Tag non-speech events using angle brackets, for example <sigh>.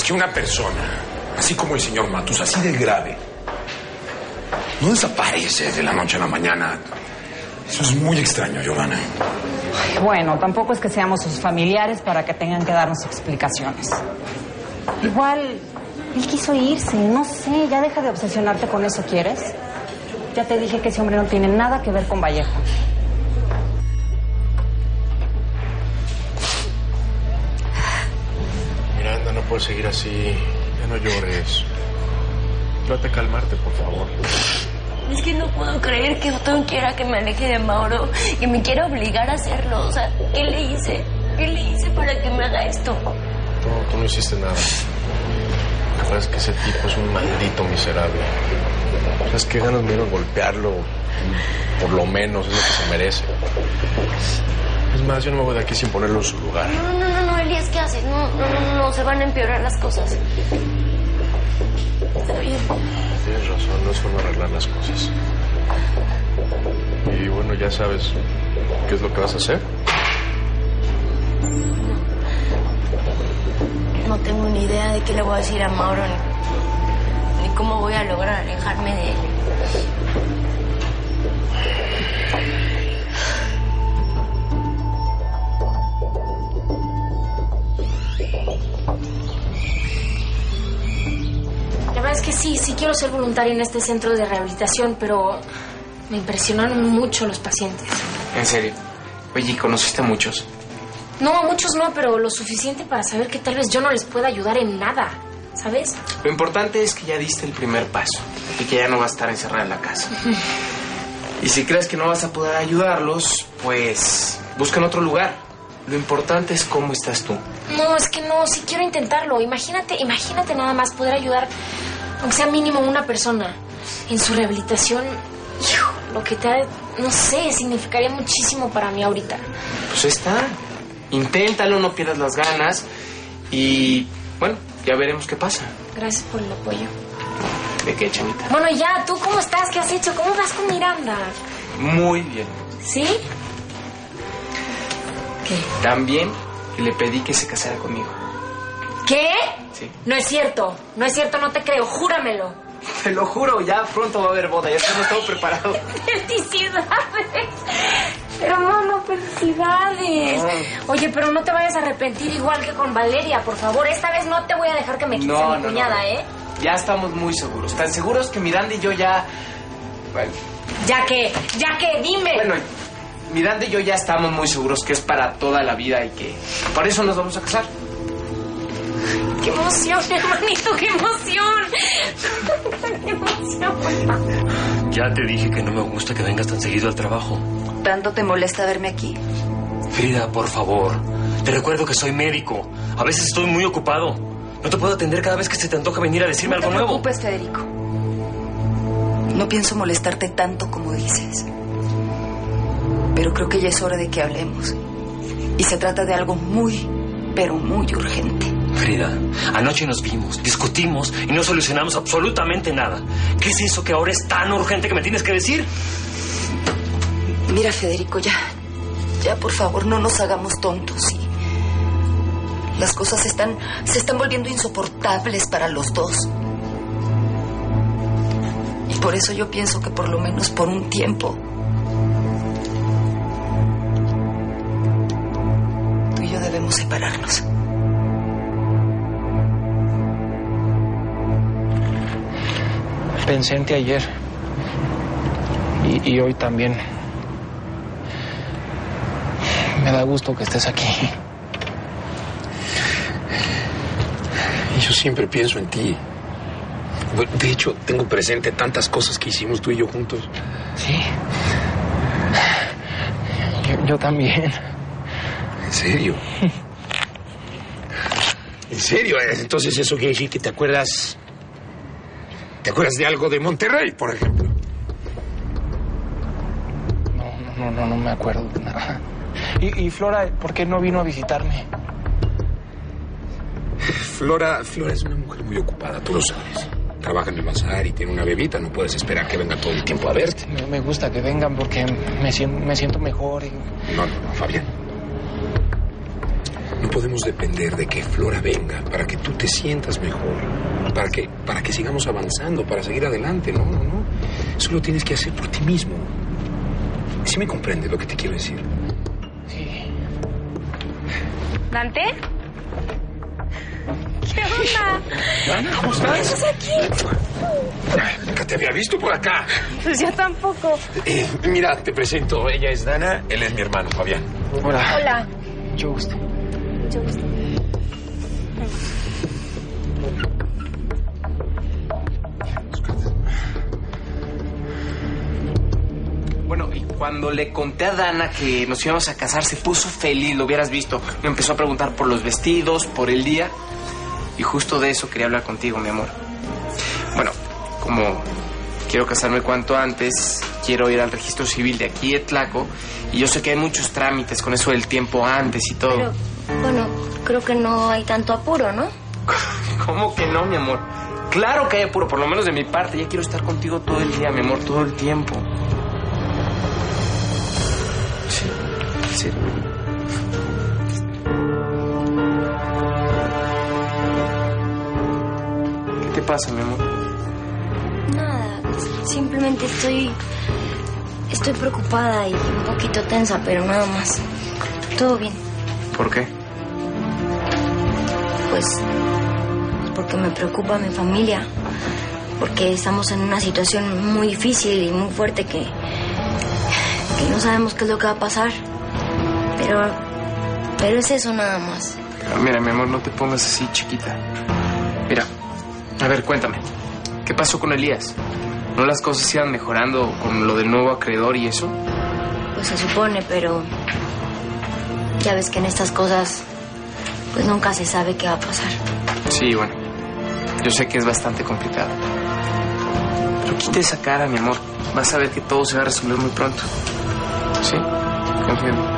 Es que una persona, así como el señor Matus, así de grave, no desaparece de la noche a la mañana. Eso es muy extraño, Giovanna. Bueno, tampoco es que seamos sus familiares para que tengan que darnos explicaciones. Igual, él quiso irse, no sé, ya deja de obsesionarte con eso, ¿quieres? Ya te dije que ese hombre no tiene nada que ver con Vallejo. No seguir así. Ya no llores. Trata de calmarte, por favor. Es que no puedo creer que Otón quiera que me aleje de Mauro, que me quiera obligar a hacerlo. O sea, ¿qué le hice? ¿Qué le hice para que me haga esto? Tú, tú no hiciste nada. La verdad es que ese tipo es un maldito miserable. ¿Sabes qué ganas me dieron golpearlo? Por lo menos es lo que se merece. Es más, yo no me voy de aquí sin ponerlo en su lugar. No, no, no, ¿qué haces? No, no, no, no, se van a empeorar las cosas. Está bien. Tienes razón, no es forma de arreglar las cosas. Y bueno, ya sabes qué es lo que vas a hacer. No tengo ni idea de qué le voy a decir a Mauro ni, ni cómo voy a lograr alejarme de él. Quiero ser voluntaria en este centro de rehabilitación, pero me impresionaron mucho los pacientes. En serio. Oye, ¿y ¿conociste a muchos? No, a muchos no, pero lo suficiente para saber que tal vez yo no les pueda ayudar en nada, ¿sabes? Lo importante es que ya diste el primer paso y que ya no vas a estar encerrada en la casa. <laughs> Y si crees que no vas a poder ayudarlos, pues busca en otro lugar. Lo importante es cómo estás tú. No, es que no, sí quiero intentarlo. Imagínate, imagínate nada más poder ayudar, aunque sea mínimo una persona, en su rehabilitación. Hijo, lo que te ha, no sé, significaría muchísimo para mí ahorita. Pues está. Inténtalo, no pierdas las ganas. Y bueno, ya veremos qué pasa. Gracias por el apoyo. ¿De qué, chamita? Bueno, ya, ¿tú cómo estás? ¿Qué has hecho? ¿Cómo vas con Miranda? Muy bien. ¿Sí? ¿Qué? También le pedí que se casara conmigo. ¿Qué? Sí. No es cierto, no es cierto, no te creo, júramelo. Te lo juro, ya pronto va a haber boda, ya estamos todo preparado. <laughs> ¡Felicidades! Hermano, felicidades. Oye, pero no te vayas a arrepentir igual que con Valeria, por favor. Esta vez no te voy a dejar que me quites No, a mi no, cuñada. ¿eh? Ya estamos muy seguros. Tan seguros que Miranda y yo ya. Bueno, Ya que, ya que, dime. bueno, Miranda y yo ya estamos muy seguros que es para toda la vida y que por eso nos vamos a casar. ¡Qué emoción, hermanito! ¡Qué emoción! <laughs> ¡Qué emoción! Ya te dije que no me gusta que vengas tan seguido al trabajo. ¿Tanto te molesta verme aquí? Frida, por favor. Te recuerdo que soy médico. A veces estoy muy ocupado. No te puedo atender cada vez que se te antoja venir a decirme no te algo nuevo. preocupes, Federico. No pienso molestarte tanto como dices. Pero creo que ya es hora de que hablemos. Y se trata de algo muy, pero muy urgente. Frida, anoche nos vimos, discutimos y no solucionamos absolutamente nada. ¿Qué es eso que ahora es tan urgente que me tienes que decir? Mira, Federico, ya. Ya, por favor, no nos hagamos tontos. ¿sí? Las cosas están, se están volviendo insoportables para los dos. Y por eso yo pienso que por lo menos por un tiempo. Tú y yo debemos separarnos. Pensé en ti ayer. Y, y hoy también. Me da gusto que estés aquí. Y yo siempre pienso en ti. De hecho, tengo presente tantas cosas que hicimos tú y yo juntos. Sí. Yo, yo también. ¿En serio? <laughs> ¿En serio? Entonces eso quiere decir que te acuerdas... ¿Te acuerdas de algo de Monterrey, por ejemplo? No, no, no, no, no me acuerdo de nada. Y, y Flora, ¿por qué no vino a visitarme? Flora, Flora es una mujer muy ocupada, tú lo sabes. Trabaja en el bazar y tiene una bebita, no puedes esperar que venga todo el tiempo a verte. Me, me gusta que vengan porque me siento, me siento mejor. Y... No, no, no, Fabián. No podemos depender de que Flora venga para que tú te sientas mejor, para que, para que sigamos avanzando, para seguir adelante. No, no, no. Eso lo tienes que hacer por ti mismo. ¿Sí me comprende lo que te quiero decir? ¿Dante? ¿Qué onda? Dana, ¿cómo ¿Qué estás? haces aquí? Nunca te había visto por acá. Pues yo tampoco. Eh, mira, te presento. Ella es Dana, él es mi hermano, Fabián. Hola. Hola. Mucho gusto. Mucho gusto. Bueno, y cuando le conté a Dana que nos íbamos a casar, se puso feliz, lo hubieras visto. Me empezó a preguntar por los vestidos, por el día. Y justo de eso quería hablar contigo, mi amor. Bueno, como quiero casarme cuanto antes, quiero ir al registro civil de aquí de Tlaco. Y yo sé que hay muchos trámites con eso del tiempo antes y todo. Pero, bueno, creo que no hay tanto apuro, ¿no? <laughs> ¿Cómo que no, mi amor? Claro que hay apuro, por lo menos de mi parte. Ya quiero estar contigo todo el día, mi amor, todo el tiempo. Sí, sí. ¿Qué te pasa, mi amor? Nada, simplemente estoy. Estoy preocupada y un poquito tensa, pero nada más. Todo bien. ¿Por qué? Pues. Porque me preocupa mi familia. Porque estamos en una situación muy difícil y muy fuerte que. que no sabemos qué es lo que va a pasar. Pero. Pero es eso nada más. Ah, Mira, mi amor, no te pongas así, chiquita. Mira, a ver, cuéntame. ¿Qué pasó con Elías? ¿No las cosas iban mejorando con lo del nuevo acreedor y eso? Pues se supone, pero. Ya ves que en estas cosas. Pues nunca se sabe qué va a pasar. Sí, bueno. Yo sé que es bastante complicado. Pero quita esa cara, mi amor. Vas a ver que todo se va a resolver muy pronto. ¿Sí? Mí.